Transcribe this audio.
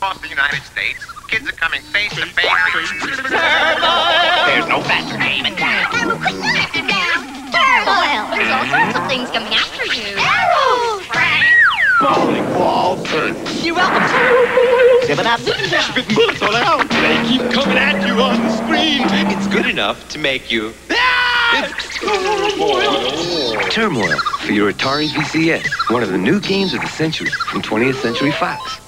across the United States, kids are coming face to face. There's no faster name in town. Down. Turmoil. There's all sorts of things coming after you. Arrows, Bowling ball turn. You're welcome. Seven up. Spitting bullets all around. They keep coming at you on the screen. It's good enough to make you. Ah! It's Turmoil for your Atari VCS, one of the new games of the century from 20th Century Fox.